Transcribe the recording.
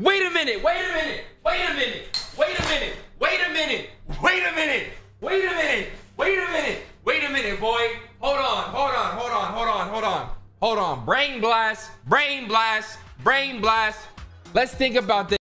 Wait a minute, wait a minute, wait a minute, wait a minute, wait a minute, wait a minute, wait a minute, wait a minute, wait a minute, boy. Hold on, hold on, hold on, hold on, hold on, hold on. Brain blast, brain blast, brain blast. Let's think about this.